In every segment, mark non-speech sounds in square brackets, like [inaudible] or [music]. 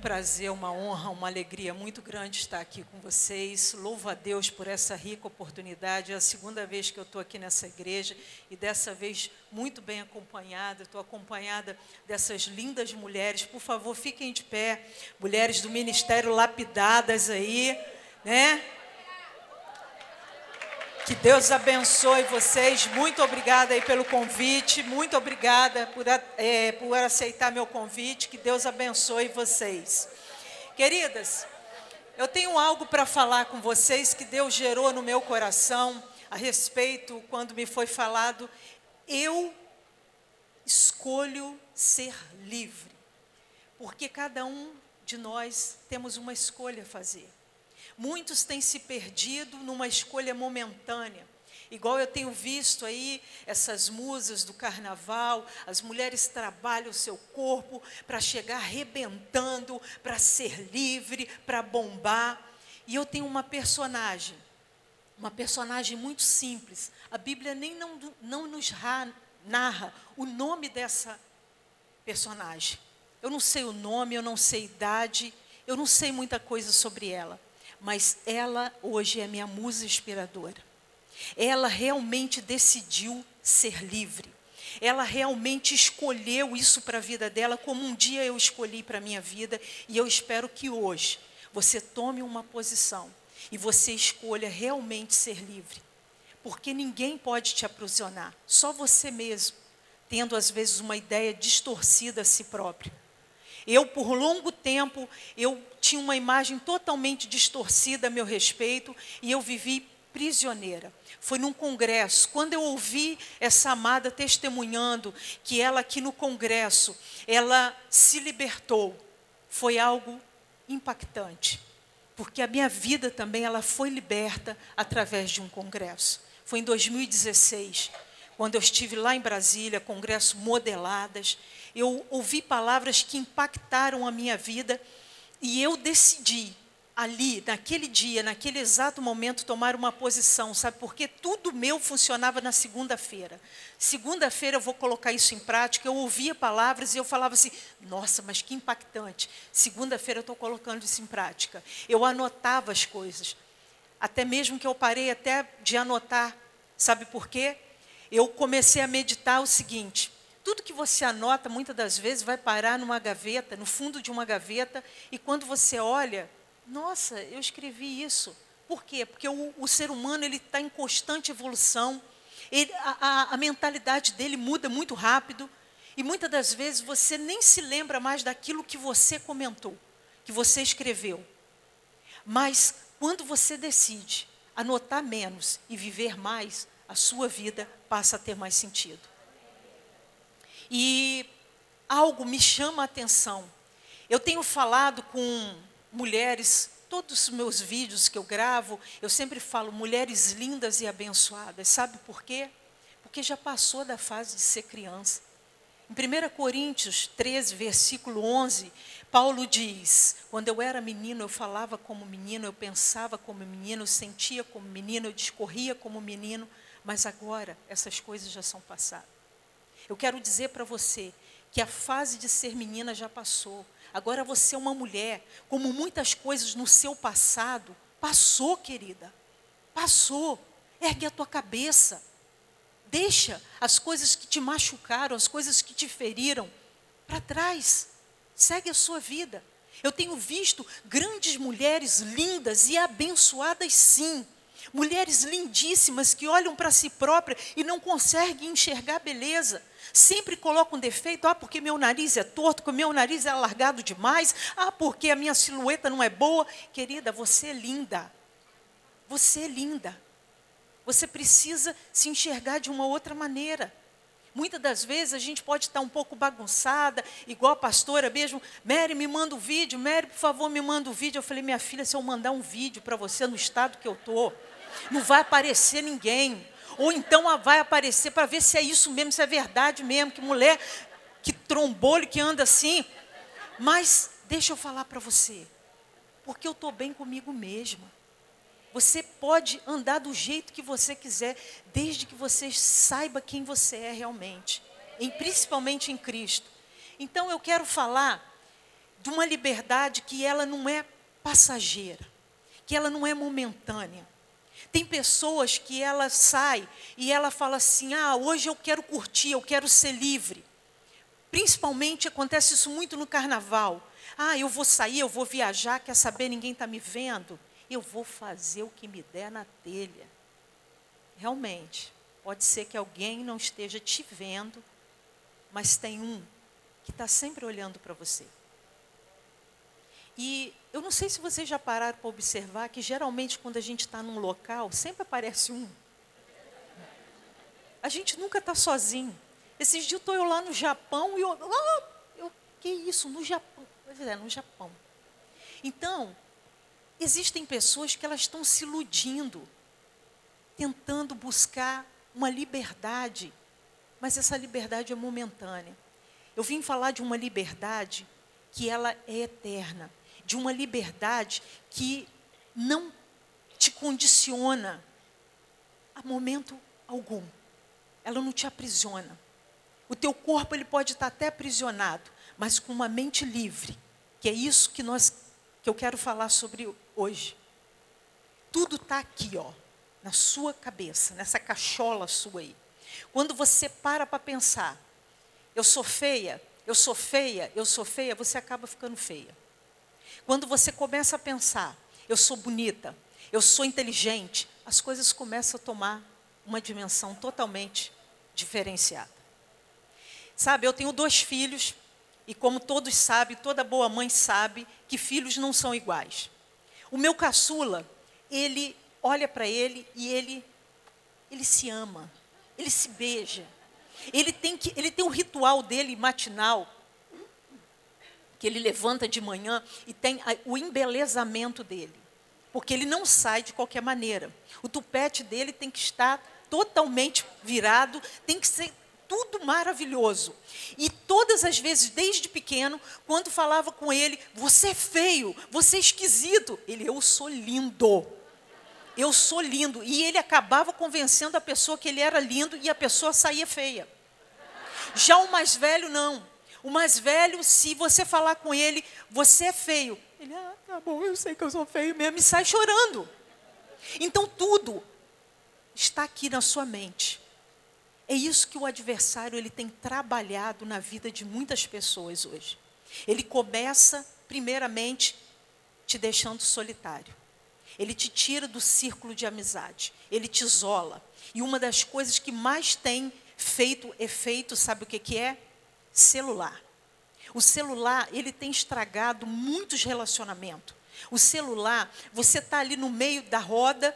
prazer, uma honra, uma alegria muito grande estar aqui com vocês. Louvo a Deus por essa rica oportunidade. É a segunda vez que eu estou aqui nessa igreja e dessa vez muito bem acompanhada. Estou acompanhada dessas lindas mulheres. Por favor, fiquem de pé. Mulheres do Ministério lapidadas aí, né? Que Deus abençoe vocês. Muito obrigada aí pelo convite. Muito obrigada por, é, por aceitar meu convite. Que Deus abençoe vocês. Queridas, eu tenho algo para falar com vocês que Deus gerou no meu coração a respeito quando me foi falado. Eu escolho ser livre. Porque cada um de nós temos uma escolha a fazer. Muitos têm se perdido numa escolha momentânea. Igual eu tenho visto aí essas musas do carnaval, as mulheres trabalham o seu corpo para chegar arrebentando, para ser livre, para bombar. E eu tenho uma personagem, uma personagem muito simples. A Bíblia nem não, não nos narra o nome dessa personagem. Eu não sei o nome, eu não sei a idade, eu não sei muita coisa sobre ela mas ela hoje é minha musa inspiradora. Ela realmente decidiu ser livre. Ela realmente escolheu isso para a vida dela, como um dia eu escolhi para a minha vida, e eu espero que hoje você tome uma posição e você escolha realmente ser livre. Porque ninguém pode te aprisionar, só você mesmo, tendo às vezes uma ideia distorcida a si próprio. Eu, por longo tempo, eu tinha uma imagem totalmente distorcida a meu respeito e eu vivi prisioneira. Foi num congresso, quando eu ouvi essa amada testemunhando que ela aqui no congresso, ela se libertou. Foi algo impactante, porque a minha vida também ela foi liberta através de um congresso. Foi em 2016, quando eu estive lá em Brasília, congresso Modeladas, eu ouvi palavras que impactaram a minha vida e eu decidi ali, naquele dia, naquele exato momento, tomar uma posição, sabe? Porque tudo meu funcionava na segunda-feira. Segunda-feira eu vou colocar isso em prática. Eu ouvia palavras e eu falava assim: nossa, mas que impactante. Segunda-feira eu estou colocando isso em prática. Eu anotava as coisas. Até mesmo que eu parei até de anotar. Sabe por quê? Eu comecei a meditar o seguinte: tudo que você anota, muitas das vezes, vai parar numa gaveta, no fundo de uma gaveta, e quando você olha, nossa, eu escrevi isso. Por quê? Porque o, o ser humano ele está em constante evolução, ele, a, a, a mentalidade dele muda muito rápido, e muitas das vezes você nem se lembra mais daquilo que você comentou, que você escreveu. Mas quando você decide anotar menos e viver mais, a sua vida passa a ter mais sentido. E algo me chama a atenção. Eu tenho falado com mulheres, todos os meus vídeos que eu gravo, eu sempre falo mulheres lindas e abençoadas. Sabe por quê? Porque já passou da fase de ser criança. Em 1 Coríntios 13, versículo 11, Paulo diz: Quando eu era menino, eu falava como menino, eu pensava como menino, eu sentia como menino, eu discorria como menino, mas agora essas coisas já são passadas. Eu quero dizer para você que a fase de ser menina já passou. Agora você é uma mulher, como muitas coisas no seu passado, passou, querida. Passou. Ergue a tua cabeça. Deixa as coisas que te machucaram, as coisas que te feriram para trás. Segue a sua vida. Eu tenho visto grandes mulheres lindas e abençoadas, sim. Mulheres lindíssimas que olham para si própria e não conseguem enxergar beleza. Sempre colocam um defeito, ah, porque meu nariz é torto, porque meu nariz é alargado demais, ah, porque a minha silhueta não é boa. Querida, você é linda. Você é linda. Você precisa se enxergar de uma outra maneira. Muitas das vezes a gente pode estar um pouco bagunçada, igual a pastora mesmo. Mary, me manda o um vídeo. Mary, por favor, me manda o um vídeo. Eu falei, minha filha, se eu mandar um vídeo para você no estado que eu estou, não vai aparecer ninguém. Ou então vai aparecer para ver se é isso mesmo, se é verdade mesmo, que mulher, que trombolho que anda assim. Mas deixa eu falar para você, porque eu estou bem comigo mesma. Você pode andar do jeito que você quiser, desde que você saiba quem você é realmente, em, principalmente em Cristo. Então eu quero falar de uma liberdade que ela não é passageira, que ela não é momentânea. Tem pessoas que ela sai e ela fala assim: "Ah, hoje eu quero curtir, eu quero ser livre". Principalmente acontece isso muito no carnaval. Ah, eu vou sair, eu vou viajar, quer saber, ninguém está me vendo. Eu vou fazer o que me der na telha. Realmente, pode ser que alguém não esteja te vendo, mas tem um que está sempre olhando para você. E eu não sei se vocês já pararam para observar que geralmente quando a gente está num local, sempre aparece um. A gente nunca está sozinho. Esses dias estou eu lá no Japão e eu, oh, eu, que isso, no Japão? Pois é, no Japão. Então, existem pessoas que elas estão se iludindo, tentando buscar uma liberdade, mas essa liberdade é momentânea. Eu vim falar de uma liberdade que ela é eterna, de uma liberdade que não te condiciona a momento algum. Ela não te aprisiona. O teu corpo ele pode estar até aprisionado, mas com uma mente livre, que é isso que nós que eu quero falar sobre hoje. Tudo está aqui, ó, na sua cabeça, nessa cachola sua aí. Quando você para para pensar, eu sou feia, eu sou feia, eu sou feia, você acaba ficando feia. Quando você começa a pensar, eu sou bonita, eu sou inteligente, as coisas começam a tomar uma dimensão totalmente diferenciada. Sabe, eu tenho dois filhos, e como todos sabem, toda boa mãe sabe, que filhos não são iguais. O meu caçula, ele olha para ele e ele, ele se ama, ele se beija. Ele tem, que, ele tem um ritual dele matinal, que ele levanta de manhã e tem o embelezamento dele. Porque ele não sai de qualquer maneira. O tupete dele tem que estar totalmente virado, tem que ser tudo maravilhoso. E todas as vezes, desde pequeno, quando falava com ele, você é feio, você é esquisito, ele, eu sou lindo. Eu sou lindo. E ele acabava convencendo a pessoa que ele era lindo e a pessoa saía feia. Já o mais velho, não. O mais velho, se você falar com ele, você é feio. Ele, ah, tá bom, eu sei que eu sou feio mesmo, e sai chorando. Então tudo está aqui na sua mente. É isso que o adversário ele tem trabalhado na vida de muitas pessoas hoje. Ele começa, primeiramente, te deixando solitário. Ele te tira do círculo de amizade. Ele te isola. E uma das coisas que mais tem feito efeito, sabe o que, que é? Celular. O celular, ele tem estragado muitos relacionamentos. O celular, você está ali no meio da roda,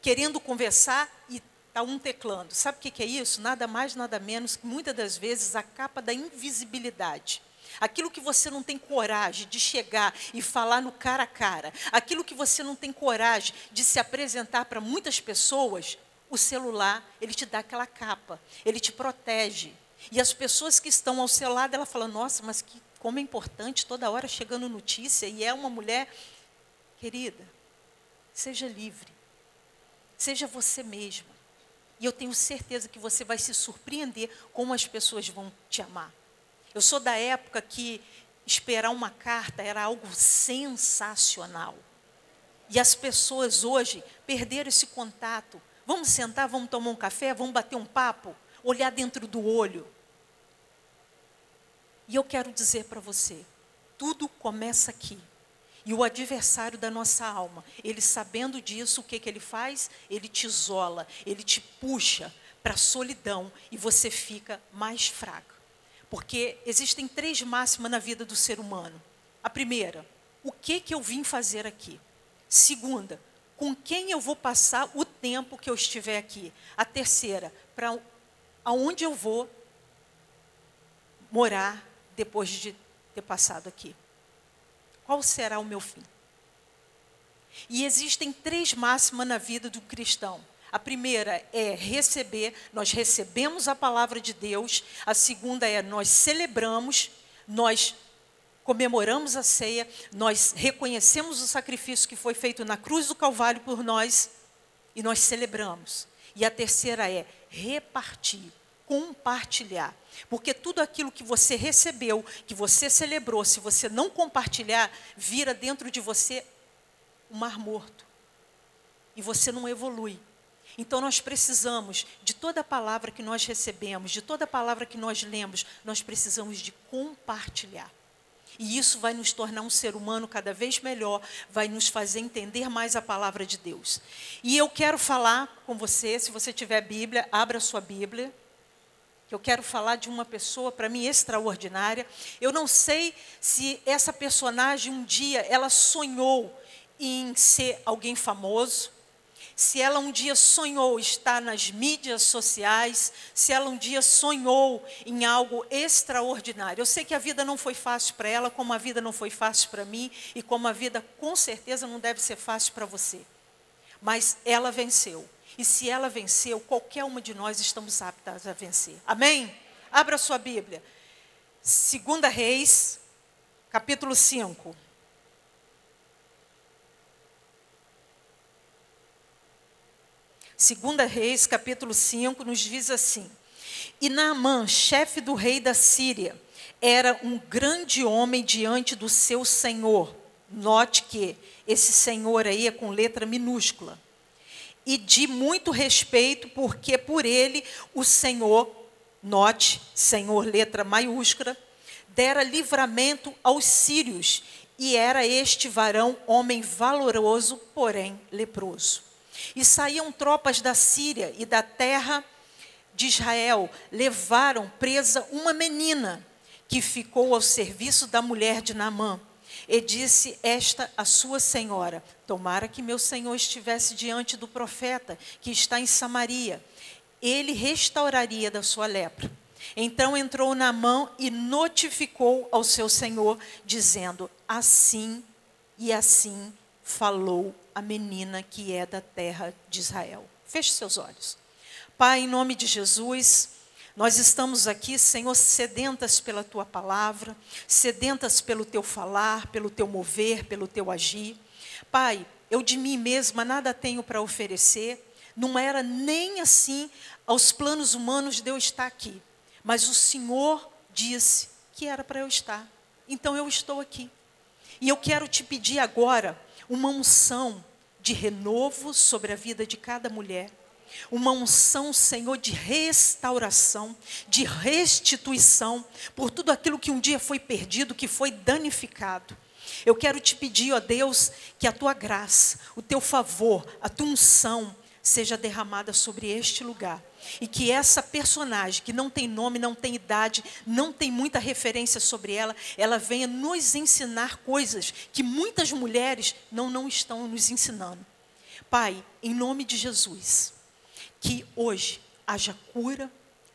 querendo conversar e está um teclando. Sabe o que, que é isso? Nada mais, nada menos que muitas das vezes a capa da invisibilidade. Aquilo que você não tem coragem de chegar e falar no cara a cara, aquilo que você não tem coragem de se apresentar para muitas pessoas, o celular, ele te dá aquela capa, ele te protege. E as pessoas que estão ao seu lado, ela fala: "Nossa, mas que como é importante toda hora chegando notícia e é uma mulher querida. Seja livre. Seja você mesma. E eu tenho certeza que você vai se surpreender como as pessoas vão te amar. Eu sou da época que esperar uma carta era algo sensacional. E as pessoas hoje perderam esse contato. Vamos sentar, vamos tomar um café, vamos bater um papo, olhar dentro do olho. E eu quero dizer para você, tudo começa aqui. E o adversário da nossa alma, ele sabendo disso, o que, que ele faz? Ele te isola, ele te puxa para a solidão e você fica mais fraco. Porque existem três máximas na vida do ser humano. A primeira, o que, que eu vim fazer aqui? Segunda, com quem eu vou passar o tempo que eu estiver aqui? A terceira, para aonde eu vou morar depois de ter passado aqui? Qual será o meu fim? E existem três máximas na vida do cristão. A primeira é receber, nós recebemos a palavra de Deus. A segunda é nós celebramos, nós comemoramos a ceia, nós reconhecemos o sacrifício que foi feito na cruz do Calvário por nós e nós celebramos. E a terceira é repartir compartilhar. Porque tudo aquilo que você recebeu, que você celebrou, se você não compartilhar, vira dentro de você um mar morto. E você não evolui. Então nós precisamos de toda a palavra que nós recebemos, de toda a palavra que nós lemos, nós precisamos de compartilhar. E isso vai nos tornar um ser humano cada vez melhor, vai nos fazer entender mais a palavra de Deus. E eu quero falar com você, se você tiver Bíblia, abra sua Bíblia. Que eu quero falar de uma pessoa para mim extraordinária. Eu não sei se essa personagem um dia ela sonhou em ser alguém famoso se ela um dia sonhou estar nas mídias sociais, se ela um dia sonhou em algo extraordinário. Eu sei que a vida não foi fácil para ela, como a vida não foi fácil para mim e como a vida com certeza não deve ser fácil para você. Mas ela venceu. E se ela venceu, qualquer uma de nós estamos aptas a vencer. Amém? Abra sua Bíblia. Segunda Reis, capítulo 5. Segunda Reis, capítulo 5, nos diz assim: E Naamã, chefe do rei da Síria, era um grande homem diante do seu senhor. Note que esse senhor aí é com letra minúscula. E de muito respeito, porque por ele o Senhor, note, Senhor, letra maiúscula, dera livramento aos sírios, e era este varão homem valoroso, porém leproso. E saíam tropas da Síria e da terra de Israel, levaram presa uma menina que ficou ao serviço da mulher de Naamã. E disse esta a sua senhora: Tomara que meu senhor estivesse diante do profeta que está em Samaria. Ele restauraria da sua lepra. Então entrou Naamã e notificou ao seu senhor, dizendo: Assim e assim falou a menina que é da terra de Israel. Feche seus olhos. Pai, em nome de Jesus, nós estamos aqui, Senhor, sedentas pela tua palavra, sedentas pelo teu falar, pelo teu mover, pelo teu agir. Pai, eu de mim mesma nada tenho para oferecer, não era nem assim aos planos humanos de eu estar aqui, mas o Senhor disse que era para eu estar. Então eu estou aqui. E eu quero te pedir agora uma unção de renovo sobre a vida de cada mulher. Uma unção, Senhor, de restauração, de restituição por tudo aquilo que um dia foi perdido, que foi danificado. Eu quero te pedir, ó Deus, que a tua graça, o teu favor, a tua unção seja derramada sobre este lugar. E que essa personagem, que não tem nome, não tem idade, não tem muita referência sobre ela, ela venha nos ensinar coisas que muitas mulheres não, não estão nos ensinando. Pai, em nome de Jesus, que hoje haja cura,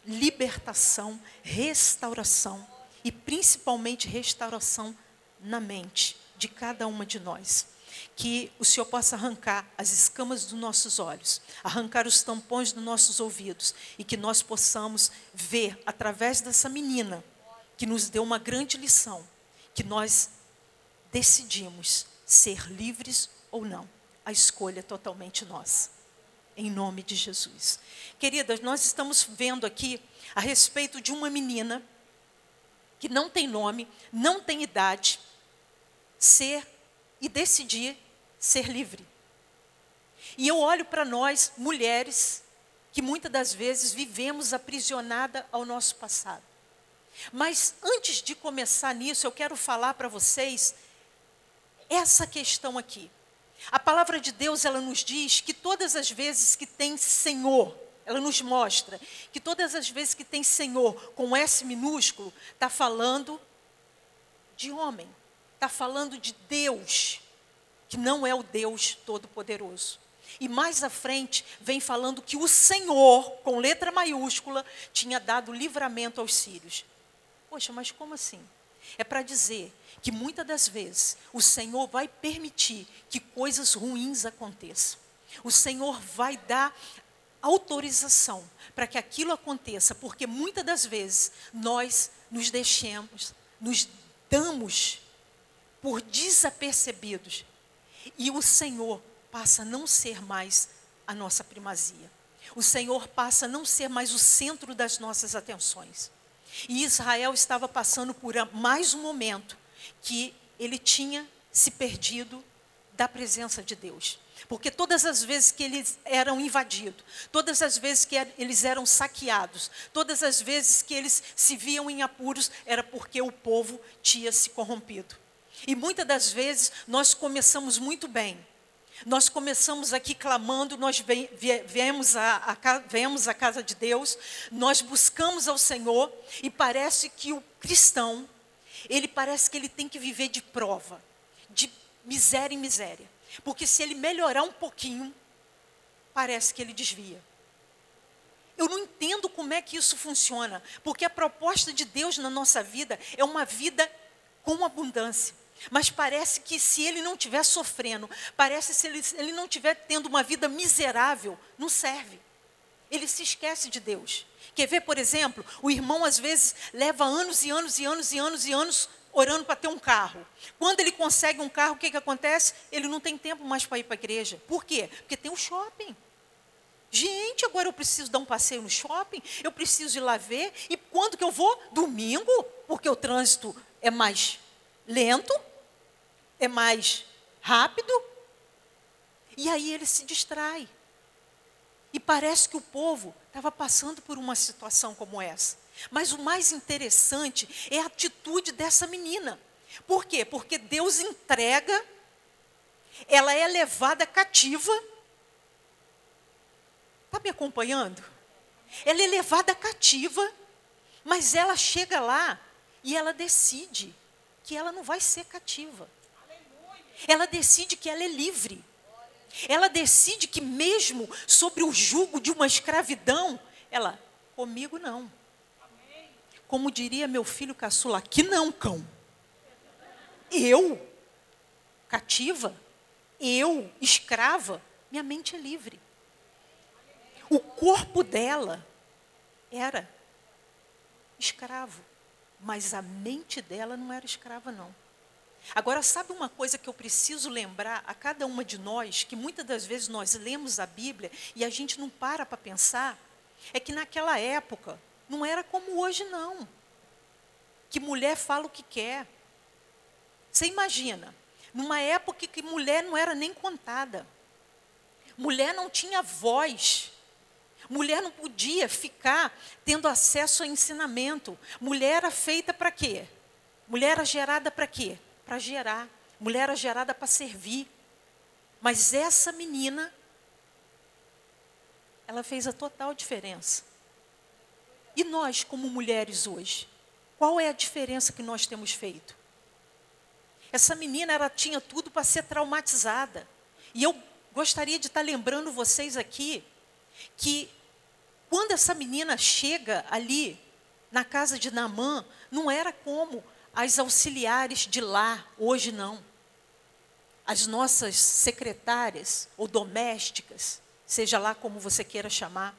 libertação, restauração e principalmente restauração na mente de cada uma de nós que o Senhor possa arrancar as escamas dos nossos olhos, arrancar os tampões dos nossos ouvidos e que nós possamos ver através dessa menina que nos deu uma grande lição, que nós decidimos ser livres ou não. A escolha é totalmente nossa. Em nome de Jesus. Queridas, nós estamos vendo aqui a respeito de uma menina que não tem nome, não tem idade, ser e decidir ser livre. E eu olho para nós, mulheres, que muitas das vezes vivemos aprisionada ao nosso passado. Mas antes de começar nisso, eu quero falar para vocês essa questão aqui. A palavra de Deus, ela nos diz que todas as vezes que tem Senhor, ela nos mostra que todas as vezes que tem Senhor com S minúsculo, está falando de homem, está falando de Deus que não é o Deus Todo-Poderoso. E mais à frente vem falando que o Senhor, com letra maiúscula, tinha dado livramento aos sírios. Poxa, mas como assim? É para dizer que muitas das vezes o Senhor vai permitir que coisas ruins aconteçam. O Senhor vai dar autorização para que aquilo aconteça, porque muitas das vezes nós nos deixemos, nos damos por desapercebidos e o Senhor passa a não ser mais a nossa primazia. o Senhor passa a não ser mais o centro das nossas atenções. E Israel estava passando por mais um momento que ele tinha se perdido da presença de Deus. Porque todas as vezes que eles eram invadidos, todas as vezes que eles eram saqueados, todas as vezes que eles se viam em apuros, era porque o povo tinha se corrompido. E muitas das vezes nós começamos muito bem. Nós começamos aqui clamando, nós viemos a, viemos casa de Deus, nós buscamos ao Senhor e parece que o cristão, ele parece que ele tem que viver de prova, de miséria em miséria. Porque se ele melhorar um pouquinho, parece que ele desvia. Eu não entendo como é que isso funciona, porque a proposta de Deus na nossa vida é uma vida com abundância. Mas parece que se ele não estiver sofrendo, parece se ele, ele não estiver tendo uma vida miserável, não serve. Ele se esquece de Deus. Quer ver, por exemplo, o irmão às vezes leva anos e anos e anos e anos e anos orando para ter um carro. Quando ele consegue um carro, o que, que acontece? Ele não tem tempo mais para ir para a igreja. Por quê? Porque tem um shopping. Gente, agora eu preciso dar um passeio no shopping, eu preciso ir lá ver. E quando que eu vou? Domingo, porque o trânsito é mais lento, é mais rápido. E aí ele se distrai. E parece que o povo estava passando por uma situação como essa. Mas o mais interessante é a atitude dessa menina. Por quê? Porque Deus entrega, ela é levada cativa. Está me acompanhando? Ela é levada cativa, mas ela chega lá e ela decide que ela não vai ser cativa. Ela decide que ela é livre. Ela decide que, mesmo sobre o jugo de uma escravidão, ela, comigo não. Como diria meu filho caçula, aqui não, cão. Eu, cativa, eu, escrava, minha mente é livre. O corpo dela era escravo, mas a mente dela não era escrava, não. Agora, sabe uma coisa que eu preciso lembrar a cada uma de nós, que muitas das vezes nós lemos a Bíblia e a gente não para para pensar? É que naquela época, não era como hoje, não. Que mulher fala o que quer. Você imagina, numa época que mulher não era nem contada. Mulher não tinha voz. Mulher não podia ficar tendo acesso a ensinamento. Mulher era feita para quê? Mulher era gerada para quê? Para gerar. Mulher era gerada para servir. Mas essa menina, ela fez a total diferença. E nós, como mulheres hoje, qual é a diferença que nós temos feito? Essa menina, ela tinha tudo para ser traumatizada. E eu gostaria de estar lembrando vocês aqui que quando essa menina chega ali na casa de Namã, não era como as auxiliares de lá, hoje não. As nossas secretárias ou domésticas, seja lá como você queira chamar,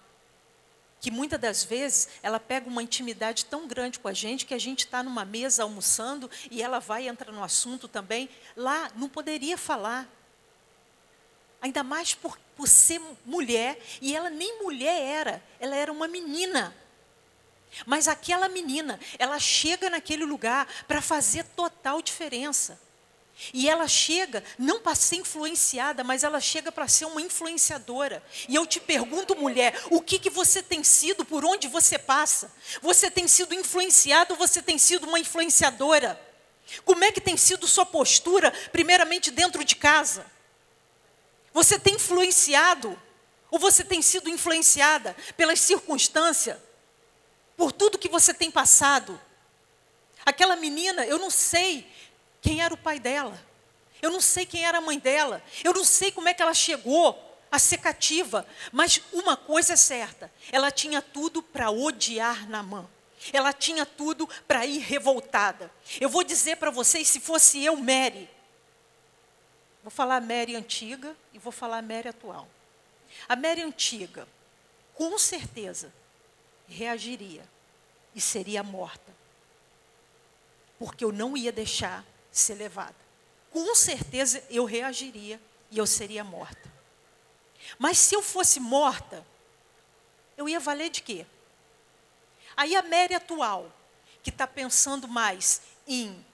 que muitas das vezes ela pega uma intimidade tão grande com a gente que a gente está numa mesa almoçando e ela vai entrar no assunto também. Lá não poderia falar. Ainda mais por, por ser mulher, e ela nem mulher era, ela era uma menina. Mas aquela menina, ela chega naquele lugar para fazer total diferença. E ela chega não para ser influenciada, mas ela chega para ser uma influenciadora. E eu te pergunto, mulher, o que, que você tem sido, por onde você passa? Você tem sido influenciada ou você tem sido uma influenciadora? Como é que tem sido sua postura, primeiramente dentro de casa? Você tem influenciado ou você tem sido influenciada pelas circunstâncias, por tudo que você tem passado? Aquela menina, eu não sei quem era o pai dela. Eu não sei quem era a mãe dela. Eu não sei como é que ela chegou a ser cativa. Mas uma coisa é certa: ela tinha tudo para odiar Namã. Ela tinha tudo para ir revoltada. Eu vou dizer para vocês, se fosse eu, Mary, vou falar Mary antiga e vou falar Mary atual. A Mary antiga, com certeza, reagiria e seria morta. Porque eu não ia deixar ser levada. Com certeza eu reagiria e eu seria morta. Mas se eu fosse morta, eu ia valer de quê? Aí a Mary atual, que está pensando mais em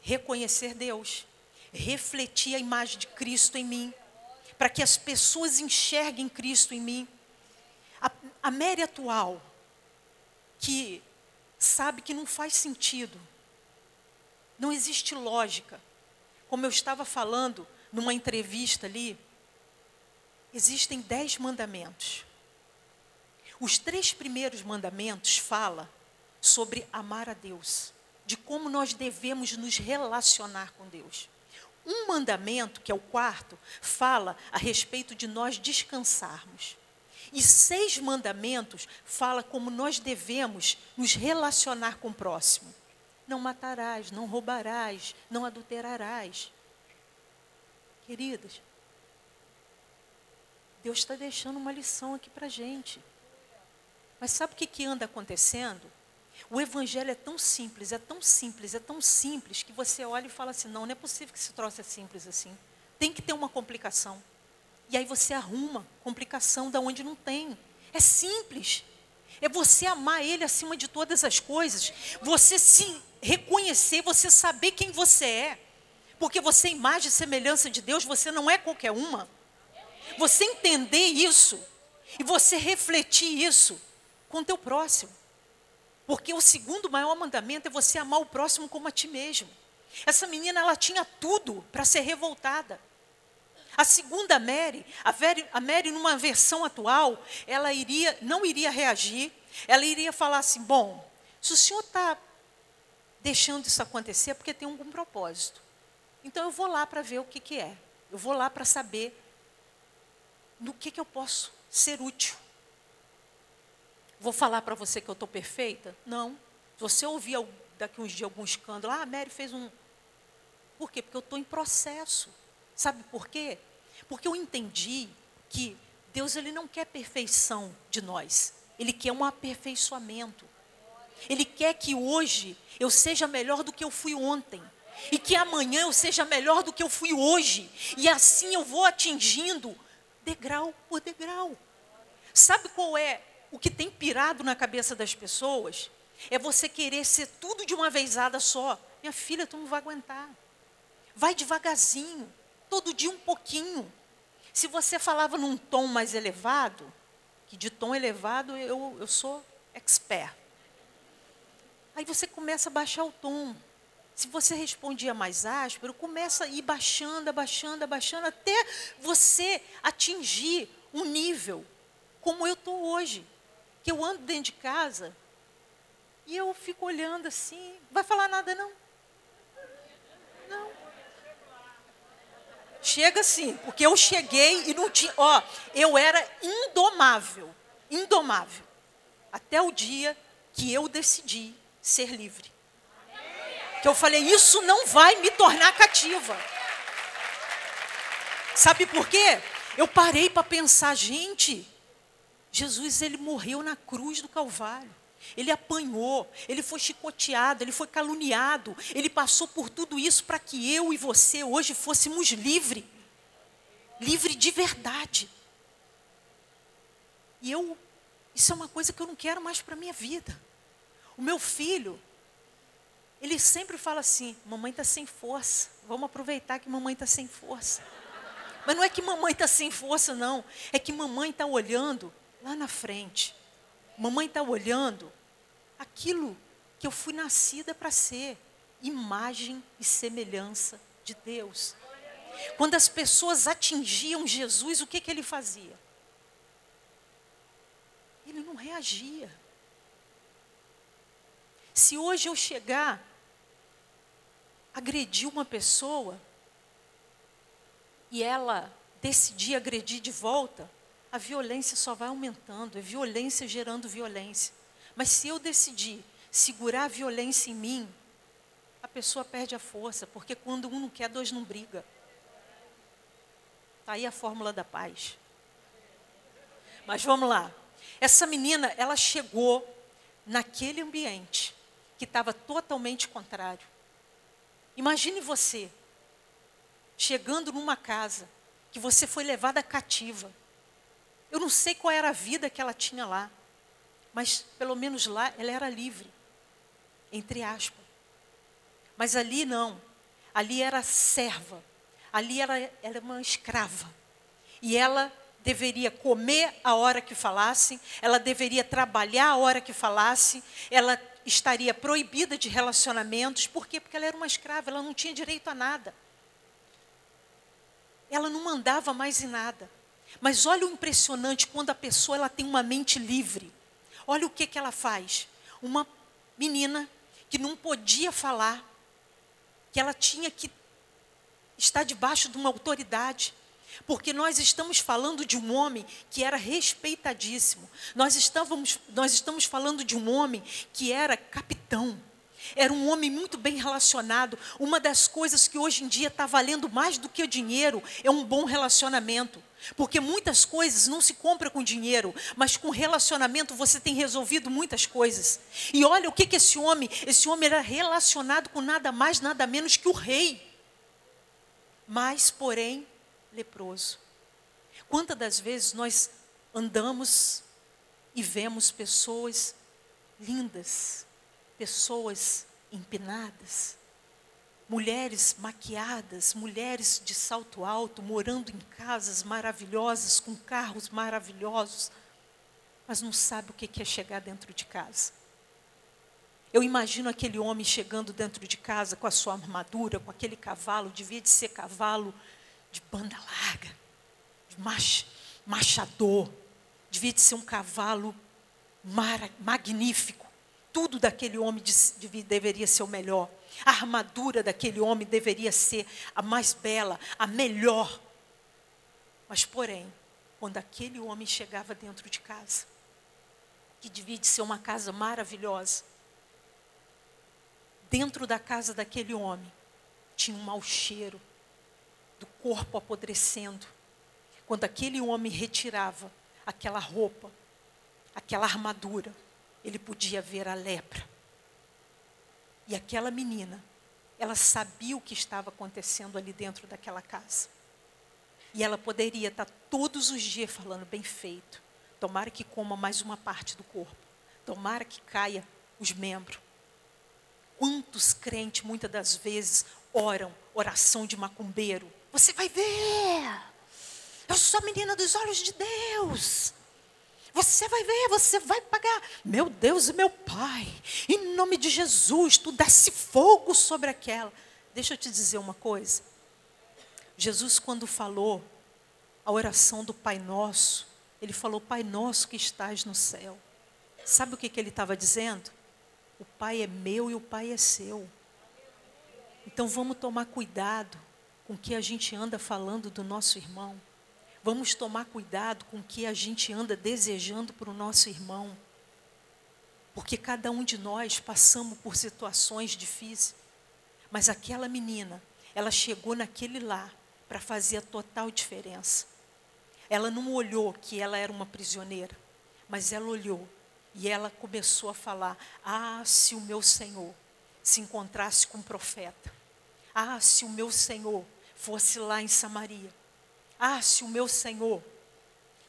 reconhecer Deus, refletir a imagem de Cristo em mim, para que as pessoas enxerguem Cristo em mim. A, a Mary atual, que sabe que não faz sentido, não existe lógica. Como eu estava falando numa entrevista ali, existem dez mandamentos. Os três primeiros mandamentos falam sobre amar a Deus, de como nós devemos nos relacionar com Deus. Um mandamento, que é o quarto, fala a respeito de nós descansarmos. E seis mandamentos fala como nós devemos nos relacionar com o próximo. Não matarás, não roubarás, não adulterarás. Queridas, Deus está deixando uma lição aqui para a gente. Mas sabe o que, que anda acontecendo? O evangelho é tão simples, é tão simples, é tão simples, que você olha e fala assim: não, não é possível que esse troço é simples assim. Tem que ter uma complicação. E aí você arruma complicação da onde não tem. É simples. É você amar Ele acima de todas as coisas. Você se reconhecer, você saber quem você é. Porque você é imagem e semelhança de Deus, você não é qualquer uma. Você entender isso e você refletir isso com o teu próximo. Porque o segundo maior mandamento é você amar o próximo como a ti mesmo. Essa menina, ela tinha tudo para ser revoltada. A segunda Mary, a Mary, a Mary numa versão atual, ela iria, não iria reagir, ela iria falar assim: bom, se o senhor está deixando isso acontecer, é porque tem algum propósito. Então eu vou lá para ver o que, que é. Eu vou lá para saber no que, que eu posso ser útil. Vou falar para você que eu estou perfeita? Não. Você ouvir daqui uns dias algum escândalo, ah, a Mary fez um. Por quê? Porque eu estou em processo. Sabe por quê? Porque eu entendi que Deus ele não quer perfeição de nós. Ele quer um aperfeiçoamento. Ele quer que hoje eu seja melhor do que eu fui ontem. E que amanhã eu seja melhor do que eu fui hoje. E assim eu vou atingindo degrau por degrau. Sabe qual é o que tem pirado na cabeça das pessoas é você querer ser tudo de uma vezada só. Minha filha, tu não vai aguentar. Vai devagarzinho, todo dia um pouquinho. Se você falava num tom mais elevado, que de tom elevado eu, eu sou expert. Aí você começa a baixar o tom. Se você respondia mais áspero, começa a ir baixando, abaixando, abaixando, até você atingir um nível como eu estou hoje que eu ando dentro de casa e eu fico olhando assim, vai falar nada não? Não. Chega assim, porque eu cheguei e não tinha, ó, eu era indomável, indomável, até o dia que eu decidi ser livre. Que eu falei, isso não vai me tornar cativa. Sabe por quê? Eu parei para pensar, gente, Jesus ele morreu na cruz do Calvário. Ele apanhou, ele foi chicoteado, ele foi caluniado, ele passou por tudo isso para que eu e você hoje fôssemos livres. Livre de verdade. E eu, isso é uma coisa que eu não quero mais para a minha vida. O meu filho, ele sempre fala assim: mamãe está sem força, vamos aproveitar que mamãe está sem força. Mas não é que mamãe está sem força, não. É que mamãe está olhando lá na frente. Mamãe está olhando aquilo que eu fui nascida para ser imagem e semelhança de Deus. Quando as pessoas atingiam Jesus, o que, que ele fazia? Ele não reagia. Se hoje eu chegar, agredir uma pessoa, e ela decidir agredir de volta, a violência só vai aumentando, é violência gerando violência. Mas se eu decidir segurar a violência em mim, a pessoa perde a força, porque quando um não quer, dois não briga. Está aí a fórmula da paz. Mas vamos lá. Essa menina, ela chegou naquele ambiente que estava totalmente contrário. Imagine você chegando numa casa que você foi levada cativa Eu não sei qual era a vida que ela tinha lá, mas pelo menos lá ela era livre, entre aspas. Mas ali não, ali era serva, ali era, era uma escrava. E ela deveria comer a hora que falasse, ela deveria trabalhar a hora que falasse, ela estaria proibida de relacionamentos, por quê? Porque ela era uma escrava, ela não tinha direito a nada. Ela não mandava mais em nada. Mas olha o impressionante quando a pessoa ela tem uma mente livre. Olha o que, que ela faz. Uma menina que não podia falar, que ela tinha que estar debaixo de uma autoridade. Porque nós estamos falando de um homem que era respeitadíssimo. Nós, estávamos, nós estamos falando de um homem que era capitão. Era um homem muito bem relacionado. Uma das coisas que hoje em dia está valendo mais do que o dinheiro é um bom relacionamento. Porque muitas coisas não se compram com dinheiro, mas com relacionamento você tem resolvido muitas coisas. E olha o que, que esse homem, esse homem era relacionado com nada mais, nada menos que o rei. Mas, porém, leproso. Quantas das vezes nós andamos e vemos pessoas lindas, pessoas empinadas, mulheres maquiadas, mulheres de salto alto, morando em casas maravilhosas, com carros maravilhosos, mas não sabe o que é chegar dentro de casa. Eu imagino aquele homem chegando dentro de casa com a sua armadura, com aquele cavalo, devia de ser cavalo de banda larga, de mach, machador, devia de ser um cavalo magnífico. Tudo daquele homem de, de, deveria ser o melhor. A armadura daquele homem deveria ser a mais bela, a melhor. Mas, porém, quando aquele homem chegava dentro de casa, que devia de ser uma casa maravilhosa, dentro da casa daquele homem tinha um mau cheiro, do corpo apodrecendo. Quando aquele homem retirava aquela roupa, aquela armadura, ele podia ver a lepra. E aquela menina, ela sabia o que estava acontecendo ali dentro daquela casa. E ela poderia estar todos os dias falando, bem feito. Tomara que coma mais uma parte do corpo. Tomara que caia os membros. Quantos crentes, muitas das vezes, oram oração de macumbeiro, você vai ver. Eu sou a menina dos olhos de Deus. Você vai ver, você vai pagar. Meu Deus e meu Pai, em nome de Jesus, tu desce fogo sobre aquela. Deixa eu te dizer uma coisa. Jesus, quando falou a oração do Pai Nosso, ele falou: Pai Nosso que estás no céu. Sabe o que, que ele estava dizendo? O Pai é meu e o Pai é seu. Então vamos tomar cuidado com que a gente anda falando do nosso irmão. Vamos tomar cuidado com o que a gente anda desejando para o nosso irmão. Porque cada um de nós passamos por situações difíceis. Mas aquela menina, ela chegou naquele lar para fazer a total diferença. Ela não olhou que ela era uma prisioneira, mas ela olhou e ela começou a falar: Ah, se o meu Senhor se encontrasse com um profeta. Ah, se o meu Senhor fosse lá em Samaria. Se o meu Senhor.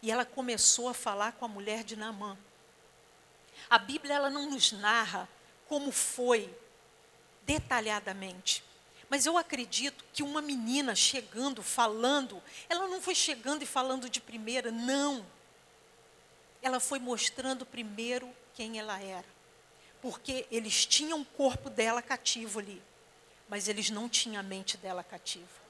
E ela começou a falar com a mulher de Naamã. A Bíblia ela não nos narra como foi detalhadamente. Mas eu acredito que uma menina chegando, falando, ela não foi chegando e falando de primeira, não. Ela foi mostrando primeiro quem ela era. Porque eles tinham o corpo dela cativo ali, mas eles não tinham a mente dela cativa.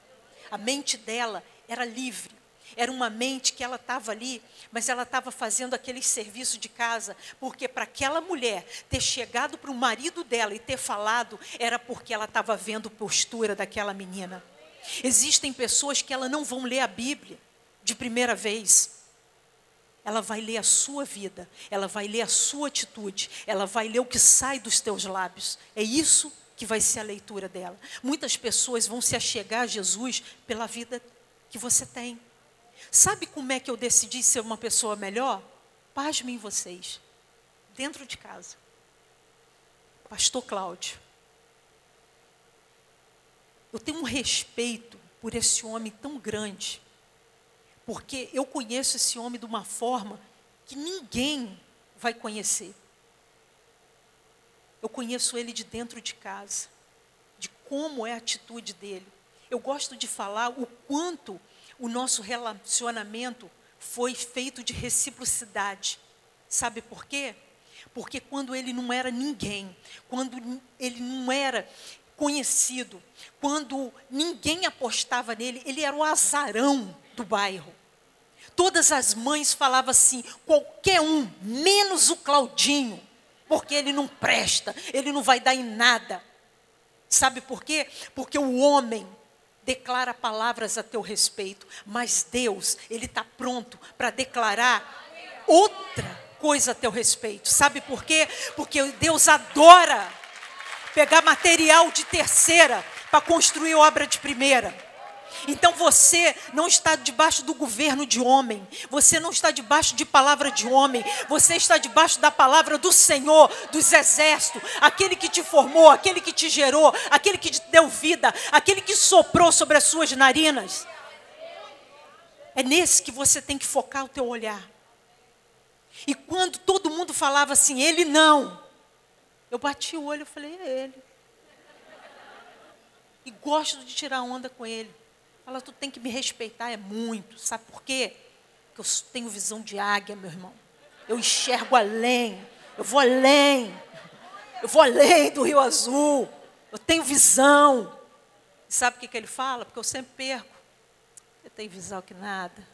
A mente dela era livre. Era uma mente que ela estava ali, mas ela estava fazendo aquele serviço de casa, porque para aquela mulher ter chegado para o marido dela e ter falado, era porque ela estava vendo postura daquela menina. Existem pessoas que ela não vão ler a Bíblia de primeira vez. Ela vai ler a sua vida, ela vai ler a sua atitude, ela vai ler o que sai dos teus lábios. É isso que vai ser a leitura dela. Muitas pessoas vão se achegar a Jesus pela vida que você tem. Sabe como é que eu decidi ser uma pessoa melhor? Pasmem vocês, dentro de casa. Pastor Cláudio. Eu tenho um respeito por esse homem tão grande, Porque eu conheço esse homem de uma forma que ninguém vai conhecer. Eu conheço ele de dentro de casa, de como é a atitude dele. Eu gosto de falar o quanto o nosso relacionamento foi feito de reciprocidade. Sabe por quê? Porque quando ele não era ninguém, quando ele não era conhecido, quando ninguém apostava nele, ele era o azarão do bairro. Todas as mães falavam assim: qualquer um, menos o Claudinho, porque ele não presta, ele não vai dar em nada. Sabe por quê? Porque o homem declara palavras a teu respeito, mas Deus, Ele está pronto para declarar outra coisa a teu respeito. Sabe por quê? Porque Deus adora pegar material de terceira para construir obra de primeira. Então você não está debaixo do governo de homem, você não está debaixo de palavra de homem, você está debaixo da palavra do Senhor, dos exércitos, aquele que te formou, aquele que te gerou, aquele que te deu vida, aquele que soprou sobre as suas narinas. É nesse que você tem que focar o teu olhar. E quando todo mundo falava assim, ele não, eu bati o olho e falei, é ele. E gosto de tirar onda com ele. Fala, tu tem que me respeitar, é muito. Sabe por quê? Porque eu tenho visão de águia, meu irmão. Eu enxergo além. Eu vou além. Eu vou além do Rio Azul. Eu tenho visão. E sabe o que, que ele fala? Porque eu sempre perco. Você tem visão que nada.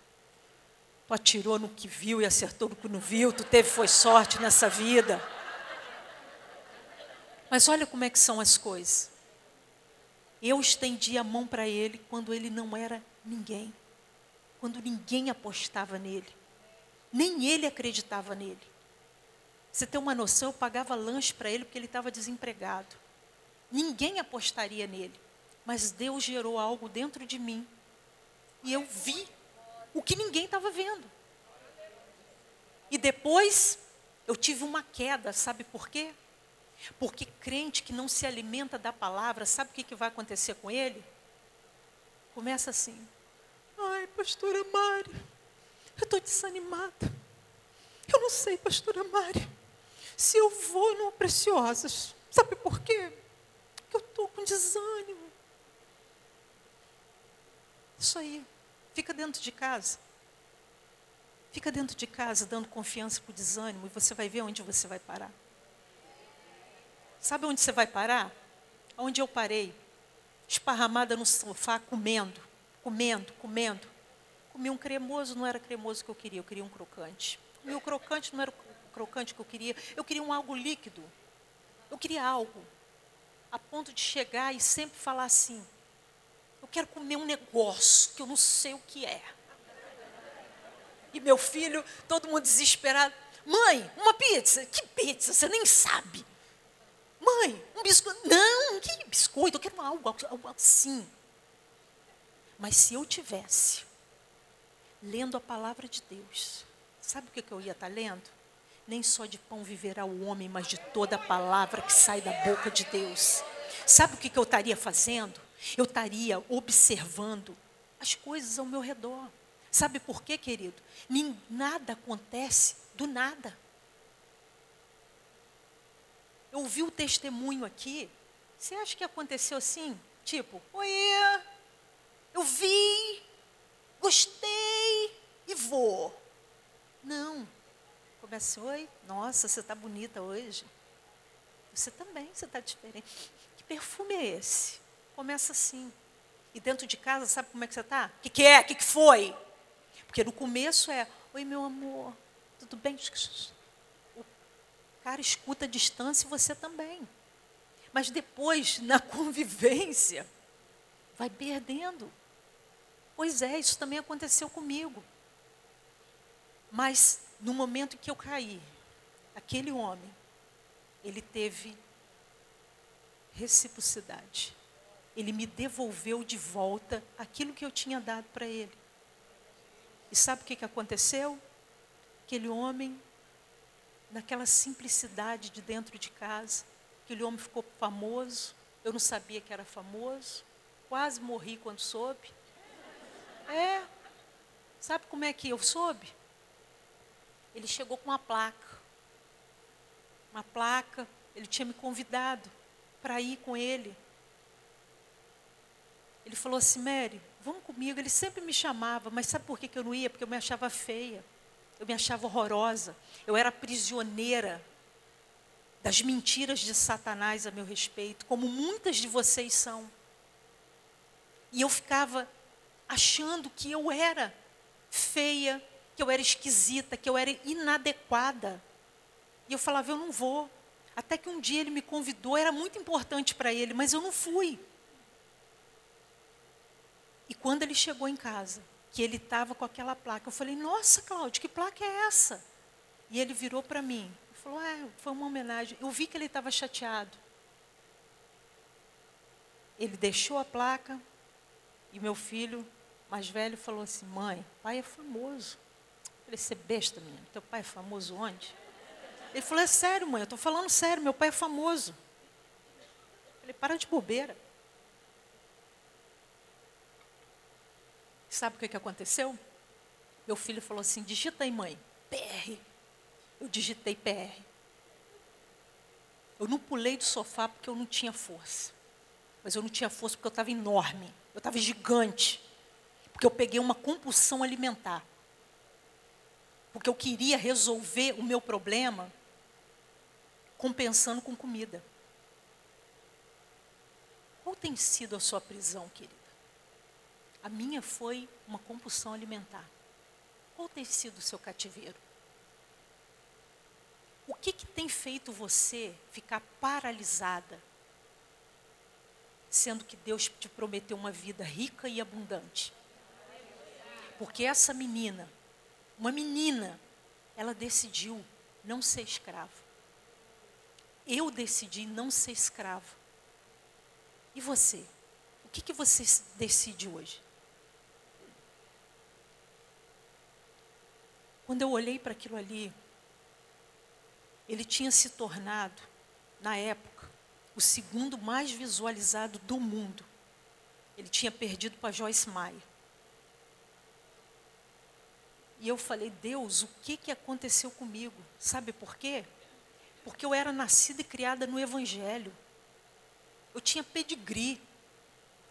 Tu atirou no que viu e acertou no que não viu. Tu teve foi sorte nessa vida. Mas olha como é que são as coisas. Eu estendi a mão para ele quando ele não era ninguém. Quando ninguém apostava nele. Nem ele acreditava nele. Você tem uma noção, eu pagava lanche para ele porque ele estava desempregado. Ninguém apostaria nele. Mas Deus gerou algo dentro de mim. E eu vi o que ninguém estava vendo. E depois eu tive uma queda, sabe por quê? Porque crente que não se alimenta da palavra, sabe o que, que vai acontecer com ele? Começa assim: Ai, pastora Mari, eu estou desanimada. Eu não sei, pastora Mari, se eu vou no Preciosas. Sabe por quê? Porque eu estou com desânimo. Isso aí. Fica dentro de casa. Fica dentro de casa dando confiança para o desânimo e você vai ver onde você vai parar. Sabe onde você vai parar? Onde eu parei. Esparramada no sofá, comendo, comendo, comendo. Comi um cremoso, não era cremoso que eu queria, eu queria um crocante. Comi o crocante, não era o crocante que eu queria, eu queria um algo líquido. Eu queria algo. A ponto de chegar e sempre falar assim: eu quero comer um negócio que eu não sei o que é. E meu filho, todo mundo desesperado. Mãe, uma pizza. Que pizza? Você nem sabe. Mãe, um biscoito. Não, que biscoito? Eu quero algo, algo assim. Mas se eu tivesse lendo a palavra de Deus, sabe o que eu ia estar lendo? Nem só de pão viverá o homem, mas de toda a palavra que sai da boca de Deus. Sabe o que eu estaria fazendo? Eu estaria observando as coisas ao meu redor. Sabe por quê, querido? Nada acontece do nada. Eu ouvi o testemunho aqui. Você acha que aconteceu assim? Tipo, oi, eu vi, gostei e vou. Não. Começa, oi, nossa, você está bonita hoje. Você também, você está diferente. Que perfume é esse? Começa assim. E dentro de casa, sabe como é que você está? O que, que é? O que, que foi? Porque no começo é, oi meu amor, tudo bem? Cara escuta a distância você também. Mas depois, na [laughs] convivência, vai perdendo. Pois é, isso também aconteceu comigo. Mas no momento que eu caí, aquele homem, ele teve reciprocidade. Ele me devolveu de volta aquilo que eu tinha dado para ele. E sabe o que, que aconteceu? Aquele homem naquela simplicidade de dentro de casa. Aquele homem ficou famoso, eu não sabia que era famoso, quase morri quando soube. É, Sabe como é que eu soube? Ele chegou com uma placa. Uma placa, ele tinha me convidado para ir com ele. Ele falou assim, Mary, vamos comigo. Ele sempre me chamava, mas sabe por que, que eu não ia? Porque eu me achava feia. Eu me achava horrorosa. Eu era prisioneira das mentiras de Satanás a meu respeito, como muitas de vocês são. E eu ficava achando que eu era feia, que eu era esquisita, que eu era inadequada. E eu falava, eu não vou. Até que um dia ele me convidou, era muito importante para ele, mas eu não fui. E quando ele chegou em casa, que ele estava com aquela placa, eu falei, nossa, Cláudio, que placa é essa? E ele virou para mim e falou, é, foi uma homenagem. Eu vi que ele estava chateado. Ele deixou a placa e meu filho mais velho falou assim, mãe, pai é famoso. Eu falei, você é besta, menino, teu pai é famoso onde? Ele falou, é sério, mãe, eu estou falando sério, meu pai é famoso. Eu falei, para de bobeira. Sabe o que, que aconteceu? Meu filho falou assim: digita aí, mãe, PR. Eu digitei PR. Eu não pulei do sofá porque eu não tinha força. Mas eu não tinha força porque eu estava enorme. Eu estava gigante. Porque eu peguei uma compulsão alimentar. Porque eu queria resolver o meu problema compensando com comida. Qual tem sido a sua prisão, querida? A minha foi uma compulsão alimentar. Qual tem sido o seu cativeiro? O que, que tem feito você ficar paralisada, sendo que Deus te prometeu uma vida rica e abundante? Porque essa menina, uma menina, ela decidiu não ser escrava. Eu decidi não ser escravo. E você? O que, que você decide hoje? Quando eu olhei para aquilo ali, ele tinha se tornado, na época, o segundo mais visualizado do mundo. Ele tinha perdido para Joyce Meyer. E eu falei, Deus, o que, que aconteceu comigo? Sabe por quê? Porque eu era nascida e criada no Evangelho. Eu tinha pedigree.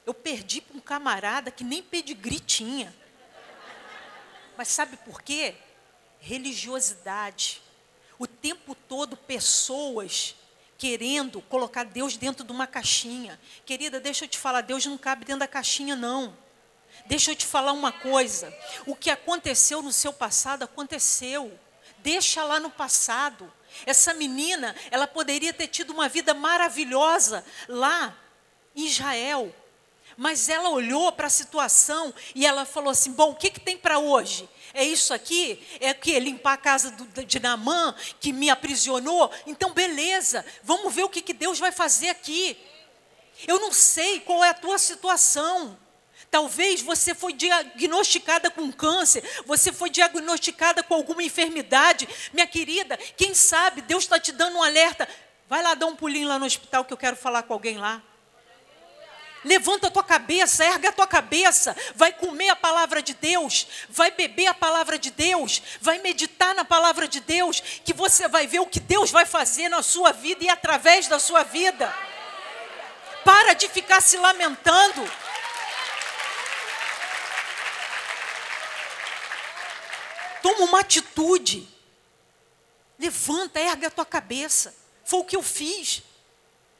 Eu perdi para um camarada que nem pedigree tinha. Mas sabe por quê? Religiosidade. O tempo todo, pessoas querendo colocar Deus dentro de uma caixinha. Querida, deixa eu te falar, Deus não cabe dentro da caixinha, não. Deixa eu te falar uma coisa. O que aconteceu no seu passado, aconteceu. Deixa lá no passado. Essa menina, ela poderia ter tido uma vida maravilhosa lá em Israel. Mas ela olhou para a situação e ela falou assim: bom, o que, que tem para hoje? É isso aqui? É que limpar a casa do, de Namã, que me aprisionou? Então, beleza, vamos ver o que, que Deus vai fazer aqui. Eu não sei qual é a tua situação. Talvez você foi diagnosticada com câncer, você foi diagnosticada com alguma enfermidade. Minha querida, quem sabe Deus está te dando um alerta. Vai lá dar um pulinho lá no hospital que eu quero falar com alguém lá. Levanta a tua cabeça, erga a tua cabeça, vai comer a palavra de Deus, vai beber a palavra de Deus, vai meditar na palavra de Deus, que você vai ver o que Deus vai fazer na sua vida e através da sua vida. Para de ficar se lamentando. Toma uma atitude. Levanta, erga a tua cabeça. Foi o que eu fiz.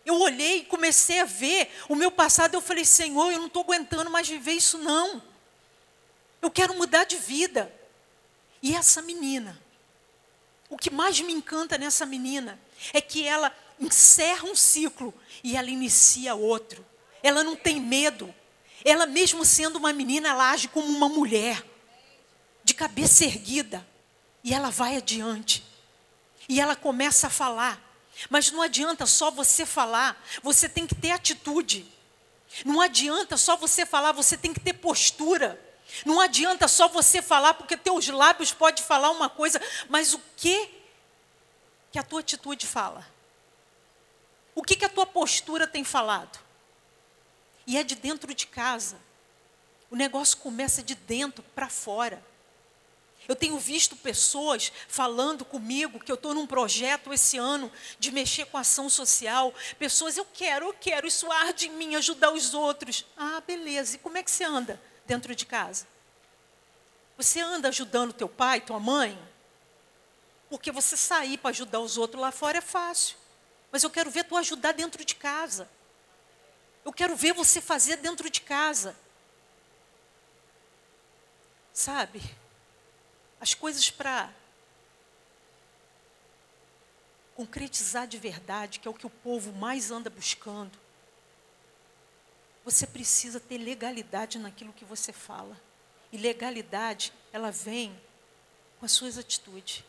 Eu olhei e comecei a ver o meu passado. Eu falei, Senhor, eu não estou aguentando mais viver isso, não. Eu quero mudar de vida. E essa menina, o que mais me encanta nessa menina é que ela encerra um ciclo e ela inicia outro. Ela não tem medo. Ela, mesmo sendo uma menina, ela age como uma mulher, de cabeça erguida. E ela vai adiante. E ela começa a falar. Mas não adianta só você falar, você tem que ter atitude. Não adianta só você falar, você tem que ter postura. Não adianta só você falar, porque teus lábios podem falar uma coisa, mas o que que a tua atitude fala? O que que a tua postura tem falado? E é de dentro de casa. O negócio começa de dentro para fora. Eu tenho visto pessoas falando comigo que eu estou num projeto esse ano de mexer com ação social. Pessoas, eu quero, eu quero, isso arde em mim, ajudar os outros. Ah, beleza. E como é que você anda dentro de casa? Você anda ajudando teu pai, tua mãe? Porque você sair para ajudar os outros lá fora é fácil. Mas eu quero ver tu ajudar dentro de casa. Eu quero ver você fazer dentro de casa. Sabe? As coisas para concretizar de verdade, que é o que o povo mais anda buscando. Você precisa ter legalidade naquilo que você fala. E legalidade, ela vem com as suas atitudes.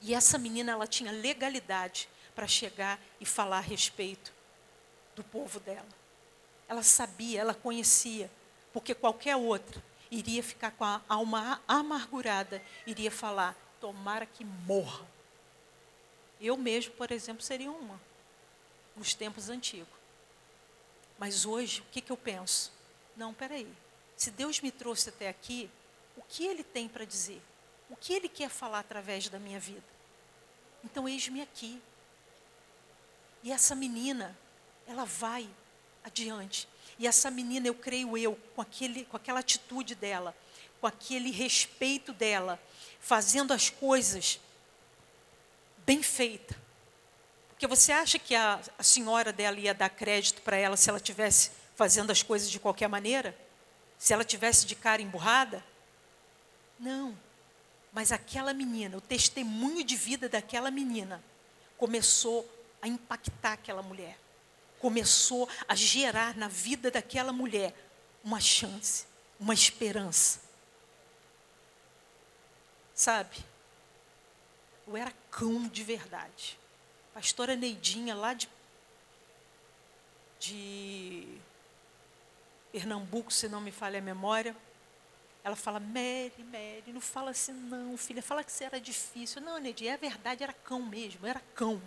E essa menina, ela tinha legalidade para chegar e falar a respeito do povo dela. Ela sabia, ela conhecia, porque qualquer outra iria ficar com a alma amargurada, iria falar: tomara que morra. Eu mesmo, por exemplo, seria uma, nos tempos antigos. Mas hoje, o que, que eu penso? Não, peraí. Se Deus me trouxe até aqui, o que Ele tem para dizer? O que Ele quer falar através da minha vida? Então, eis-me aqui. E essa menina, ela vai adiante. E essa menina, eu creio eu, com, aquele, com aquela atitude dela, com aquele respeito dela, fazendo as coisas bem feitas. Porque você acha que a, a senhora dela ia dar crédito para ela se ela tivesse fazendo as coisas de qualquer maneira? Se ela tivesse de cara emburrada? Não. Mas aquela menina, o testemunho de vida daquela menina, começou a impactar aquela mulher começou a gerar na vida daquela mulher uma chance, uma esperança. Sabe? Eu era cão de verdade. Pastora Neidinha, lá de, de Pernambuco, se não me falha a memória, ela fala, Mary, Mary, não fala assim não, filha, fala que você era difícil. Não, Neidinha, é verdade, era cão mesmo, era cão.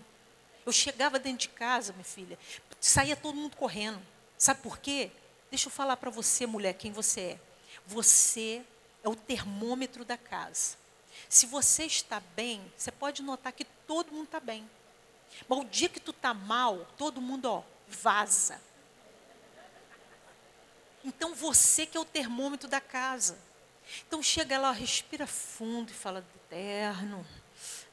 Eu chegava dentro de casa, minha filha, saía todo mundo correndo. Sabe por quê? Deixa eu falar para você, mulher, quem você é. Você é o termômetro da casa. Se você está bem, você pode notar que todo mundo está bem. Mas o dia que tu está mal, todo mundo, ó, vaza. Então você que é o termômetro da casa. Então chega lá, respira fundo e fala, eterno,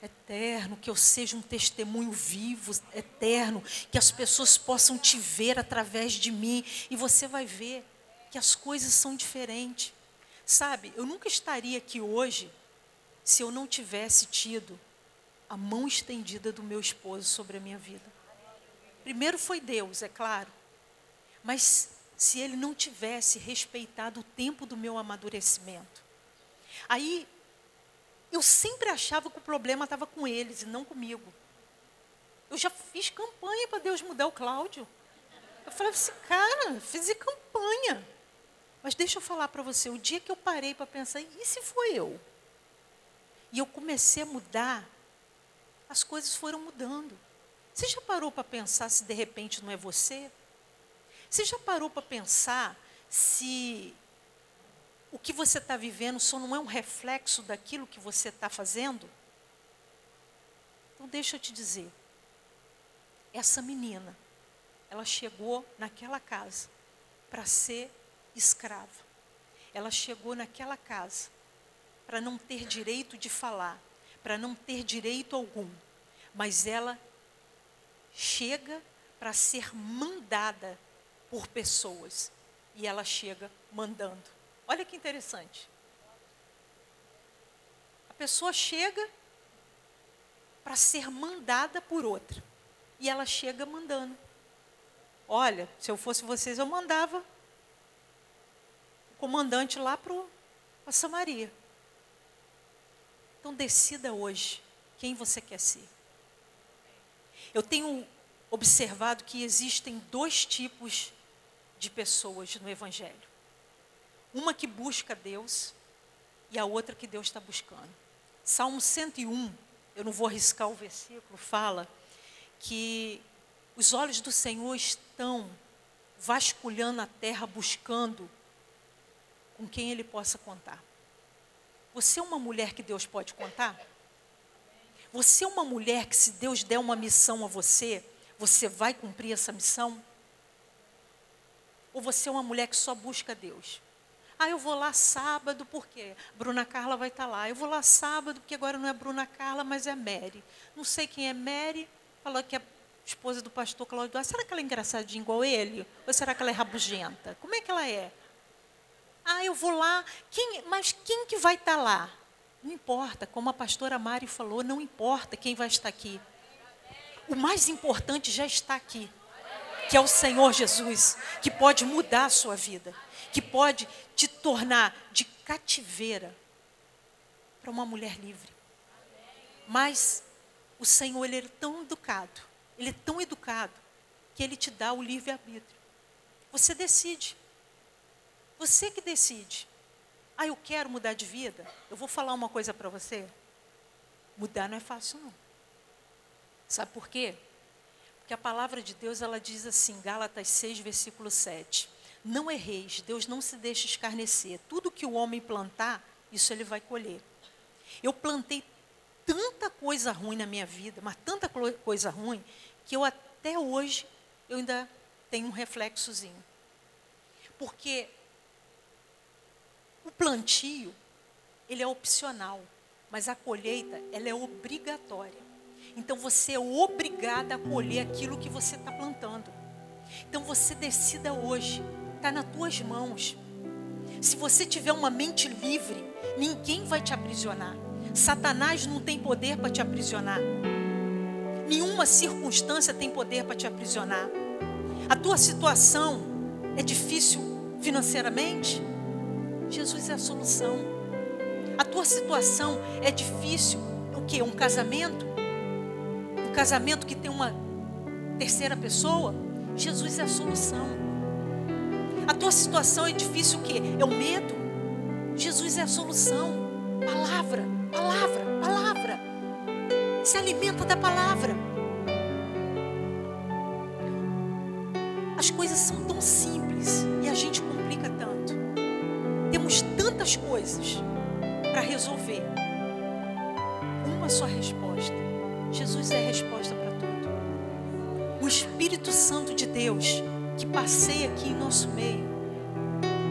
eterno, que eu seja um testemunho vivo, eterno, que as pessoas possam te ver através de mim e você vai ver que as coisas são diferentes. Sabe, eu nunca estaria aqui hoje se eu não tivesse tido a mão estendida do meu esposo sobre a minha vida. Primeiro foi Deus, é claro, mas se ele não tivesse respeitado o tempo do meu amadurecimento. Aí eu sempre achava que o problema estava com eles e não comigo. Eu já fiz campanha para Deus mudar o Cláudio. Eu falei assim, cara, fiz campanha. Mas deixa eu falar para você, o dia que eu parei para pensar, e se foi eu? E eu comecei a mudar, as coisas foram mudando. Você já parou para pensar se de repente não é você? Você já parou para pensar se o que você está vivendo só não é um reflexo daquilo que você está fazendo? Então, deixa eu te dizer. Essa menina, ela chegou naquela casa para ser escrava. Ela chegou naquela casa para não ter direito de falar, para não ter direito algum. Mas ela chega para ser mandada por pessoas. E ela chega mandando. Olha que interessante. A pessoa chega para ser mandada por outra. E ela chega mandando. Olha, se eu fosse vocês, eu mandava o comandante lá para Samaria. Então decida hoje quem você quer ser. Eu tenho observado que existem dois tipos de pessoas no Evangelho. Uma que busca Deus e a outra que Deus está buscando. Salmo 101, eu não vou arriscar o versículo, fala que os olhos do Senhor estão vasculhando a terra buscando com quem ele possa contar. Você é uma mulher que Deus pode contar? Você é uma mulher que, se Deus der uma missão a você, você vai cumprir essa missão? Ou você é uma mulher que só busca Deus? Ah, eu vou lá sábado, por quê? Bruna Carla vai estar lá. Eu vou lá sábado, porque agora não é Bruna Carla, mas é Mary. Não sei quem é Mary, falou que é esposa do pastor Cláudio. Será que ela é engraçadinha igual ele? Ou será que ela é rabugenta? Como é que ela é? Ah, eu vou lá. Quem, mas quem que vai estar lá? Não importa, como a pastora Mari falou, não importa quem vai estar aqui. O mais importante já está aqui, que é o Senhor Jesus, que pode mudar a sua vida, que pode te tornar de cativeira para uma mulher livre. Mas o Senhor, ele é tão educado, ele é tão educado, que ele te dá o livre-arbítrio. Você decide. Você que decide. Ah, eu quero mudar de vida. Eu vou falar uma coisa para você. Mudar não é fácil, não. Sabe por quê? Porque a palavra de Deus, ela diz assim, Gálatas 6, versículo 7. Não erreis, Deus não se deixa escarnecer. Tudo que o homem plantar, isso ele vai colher. Eu plantei tanta coisa ruim na minha vida, mas tanta coisa ruim, que eu até hoje, eu ainda tenho um reflexozinho. Porque o plantio, ele é opcional, mas a colheita, ela é obrigatória. Então você é obrigada a colher aquilo que você está plantando. Então você decida hoje, está nas tuas mãos. Se você tiver uma mente livre, ninguém vai te aprisionar. Satanás não tem poder para te aprisionar. Nenhuma circunstância tem poder para te aprisionar. A tua situação é difícil financeiramente? Jesus é a solução. A tua situação é difícil. O que? Um casamento? Um casamento que tem uma terceira pessoa? Jesus é a solução. A tua situação é difícil o que? É o medo? Jesus é a solução. Palavra, palavra, palavra. Se alimenta da palavra. Que passeia aqui em nosso meio,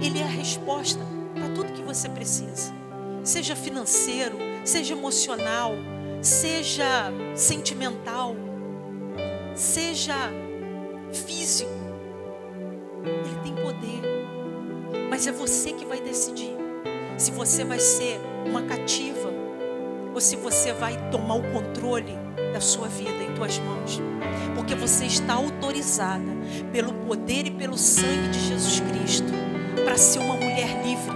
ele é a resposta para tudo que você precisa. Seja financeiro, seja emocional, seja sentimental, seja físico. Ele tem poder. Mas é você que vai decidir se você vai ser uma cativa ou se você vai tomar o controle da sua vida em tuas mãos. Porque você está autorizada pelo poder e pelo sangue de Jesus Cristo para ser uma mulher livre.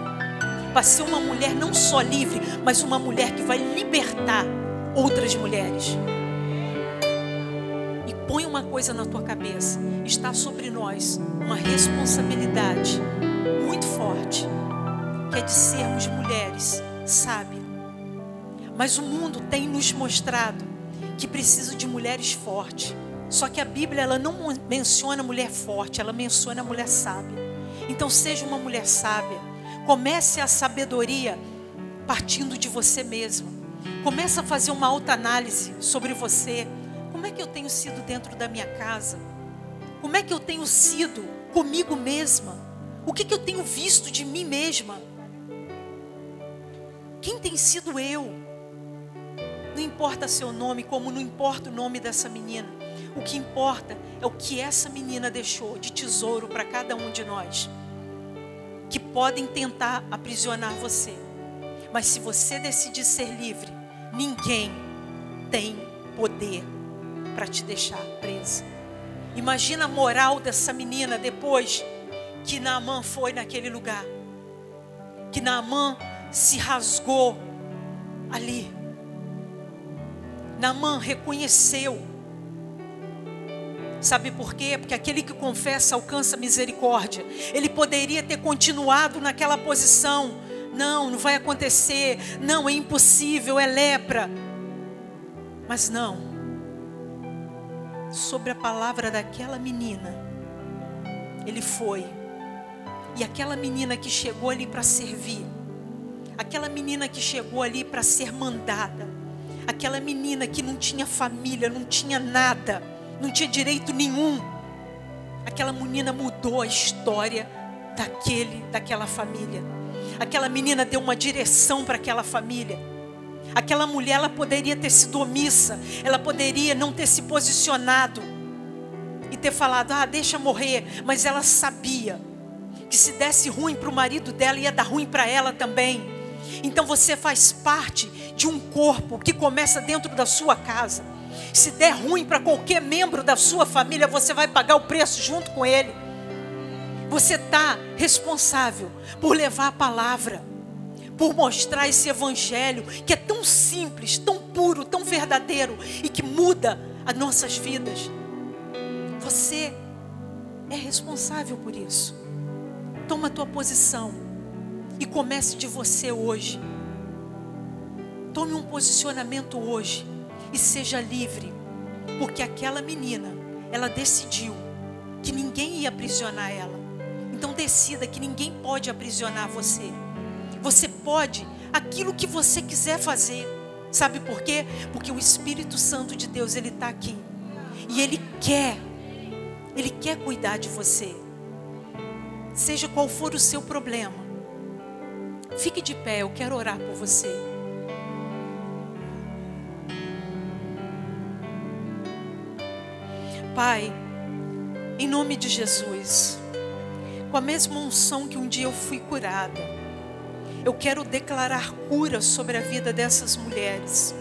Para ser uma mulher não só livre, mas uma mulher que vai libertar outras mulheres. E põe uma coisa na tua cabeça: está sobre nós uma responsabilidade muito forte, que é de sermos mulheres sábias. Mas o mundo tem nos mostrado que precisa de mulheres fortes. Só que a Bíblia ela não menciona mulher forte, ela menciona mulher sábia. Então seja uma mulher sábia. Comece a sabedoria partindo de você mesma. Comece a fazer uma alta análise sobre você. Como é que eu tenho sido dentro da minha casa? Como é que eu tenho sido comigo mesma? O que, que eu tenho visto de mim mesma? Quem tem sido eu? Não importa seu nome, como não importa o nome dessa menina. O que importa é o que essa menina deixou de tesouro para cada um de nós. Que podem tentar aprisionar você. Mas se você decidir ser livre, ninguém tem poder para te deixar presa. Imagina a moral dessa menina depois que Naamã foi naquele lugar. Que Naamã se rasgou ali. Naamã reconheceu. Sabe por quê? Porque aquele que confessa alcança misericórdia. Ele poderia ter continuado naquela posição. Não, não vai acontecer. Não, é impossível, é lepra. Mas não. Sobre a palavra daquela menina, ele foi e aquela menina que chegou ali para servir, aquela menina que chegou ali para ser mandada, aquela menina que não tinha família, não tinha nada, não tinha direito nenhum. Aquela menina mudou a história daquele, daquela família. Aquela menina deu uma direção para aquela família. Aquela mulher, ela poderia ter sido omissa, ela poderia não ter se posicionado e ter falado, ah, deixa morrer, mas ela sabia que se desse ruim para o marido dela, ia dar ruim para ela também. Então você faz parte de um corpo que começa dentro da sua casa. Se der ruim para qualquer membro da sua família, você vai pagar o preço junto com ele. Você está responsável por levar a palavra, por mostrar esse evangelho que é tão simples, tão puro, tão verdadeiro e que muda as nossas vidas. Você é responsável por isso. Toma a tua posição e comece de você hoje. Tome um posicionamento hoje e seja livre, porque aquela menina, ela decidiu que ninguém ia aprisionar ela. Então decida que ninguém pode aprisionar você. Você pode aquilo que você quiser fazer. Sabe por quê? Porque o Espírito Santo de Deus ele está aqui e ele quer, ele quer cuidar de você. Seja qual for o seu problema, fique de pé. Eu quero orar por você. Pai, em nome de Jesus, com a mesma unção que um dia eu fui curada, eu quero declarar cura sobre a vida dessas mulheres.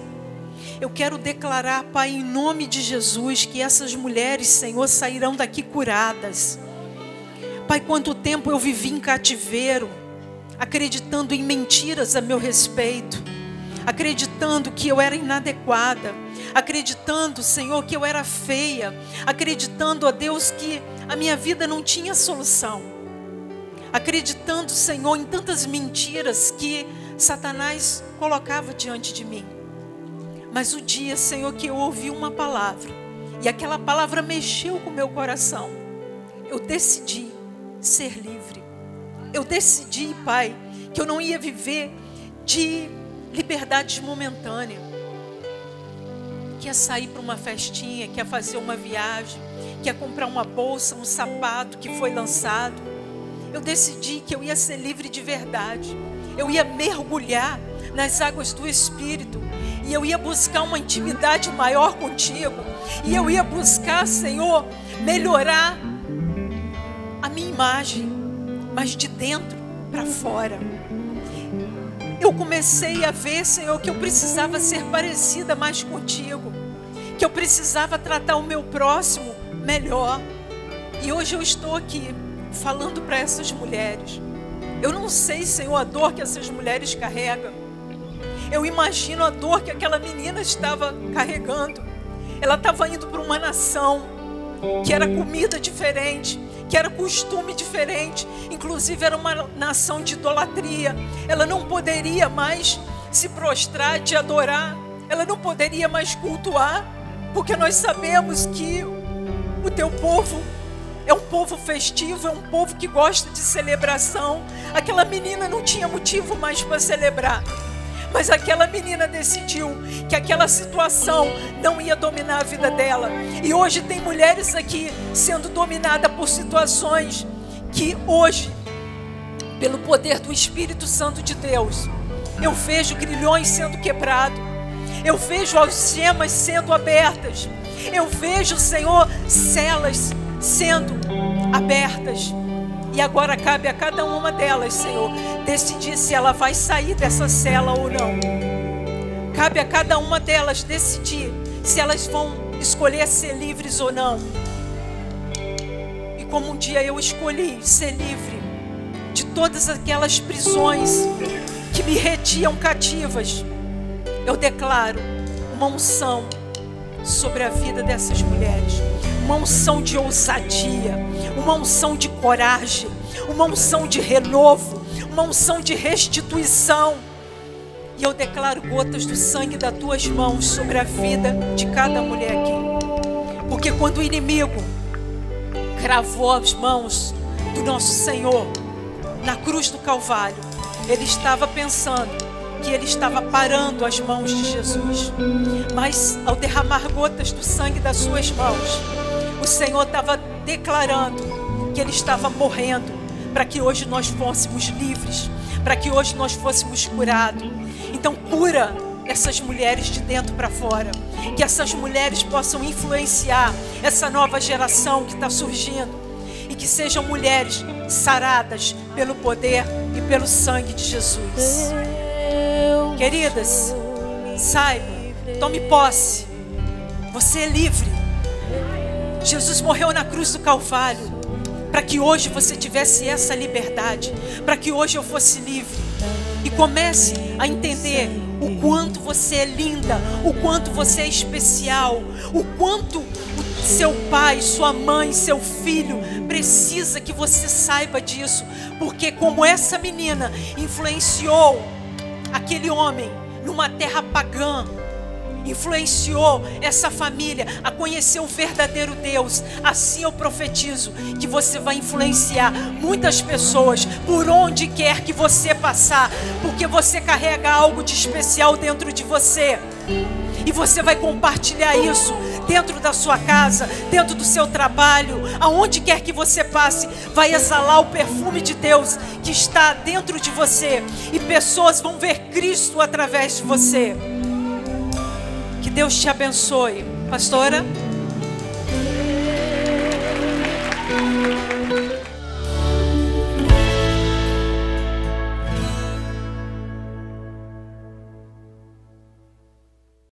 Eu quero declarar, Pai, em nome de Jesus, que essas mulheres, Senhor, sairão daqui curadas. Pai, quanto tempo eu vivi em cativeiro, acreditando em mentiras a meu respeito, acreditando que eu era inadequada, acreditando, Senhor, que eu era feia, acreditando, a Deus, que a minha vida não tinha solução, acreditando, Senhor, em tantas mentiras que Satanás colocava diante de mim. Mas o dia, Senhor, que eu ouvi uma palavra, e aquela palavra mexeu com o meu coração, eu decidi ser livre. Eu decidi, Pai, que eu não ia viver de liberdade momentânea que é sair para uma festinha, que é fazer uma viagem, que é comprar uma bolsa, um sapato que foi lançado. Eu decidi que eu ia ser livre de verdade. Eu ia mergulhar nas águas do Espírito. E eu ia buscar uma intimidade maior contigo. E eu ia buscar, Senhor, melhorar a minha imagem, mas de dentro para fora. Eu comecei a ver, Senhor, que eu precisava ser parecida mais contigo, que eu precisava tratar o meu próximo melhor. E hoje eu estou aqui falando para essas mulheres. Eu não sei, Senhor, a dor que essas mulheres carregam. Eu imagino a dor que aquela menina estava carregando. Ela estava indo para uma nação que era comida diferente, que era costume diferente, inclusive era uma nação de idolatria. Ela não poderia mais se prostrar, te adorar, ela não poderia mais cultuar, porque nós sabemos que o teu povo é um povo festivo, é um povo que gosta de celebração. Aquela menina não tinha motivo mais para celebrar. Mas aquela menina decidiu que aquela situação não ia dominar a vida dela. E hoje tem mulheres aqui sendo dominadas por situações que hoje, pelo poder do Espírito Santo de Deus, eu vejo grilhões sendo quebrados. Eu vejo algemas sendo abertas. Eu vejo, Senhor, celas sendo abertas. E agora cabe a cada uma delas, Senhor, decidir se ela vai sair dessa cela ou não. Cabe a cada uma delas decidir se elas vão escolher ser livres ou não. E como um dia eu escolhi ser livre de todas aquelas prisões que me retiam cativas, eu declaro uma unção sobre a vida dessas mulheres uma unção de ousadia, uma unção de coragem, uma unção de renovo, uma unção de restituição. E eu declaro gotas do sangue das tuas mãos sobre a vida de cada mulher aqui. Porque quando o inimigo cravou as mãos do nosso Senhor na cruz do Calvário, ele estava pensando que ele estava parando as mãos de Jesus. Mas ao derramar gotas do sangue das suas mãos, Senhor estava declarando que ele estava morrendo para que hoje nós fôssemos livres, para que hoje nós fôssemos curados. Então cura essas mulheres de dentro para fora, que essas mulheres possam influenciar essa nova geração que está surgindo e que sejam mulheres saradas pelo poder e pelo sangue de Jesus. Queridas, saiba, tome posse. Você é livre. Jesus morreu na cruz do Calvário para que hoje você tivesse essa liberdade, para que hoje eu fosse livre. E comece a entender o quanto você é linda, o quanto você é especial, o quanto seu pai, sua mãe, seu filho precisa que você saiba disso, porque como essa menina influenciou aquele homem numa terra pagã influenciou essa família a conhecer o verdadeiro Deus. Assim eu profetizo que você vai influenciar muitas pessoas por onde quer que você passar, porque você carrega algo de especial dentro de você. E você vai compartilhar isso dentro da sua casa, dentro do seu trabalho, aonde quer que você passe, vai exalar o perfume de Deus que está dentro de você e pessoas vão ver Cristo através de você. Que Deus te abençoe. Pastora?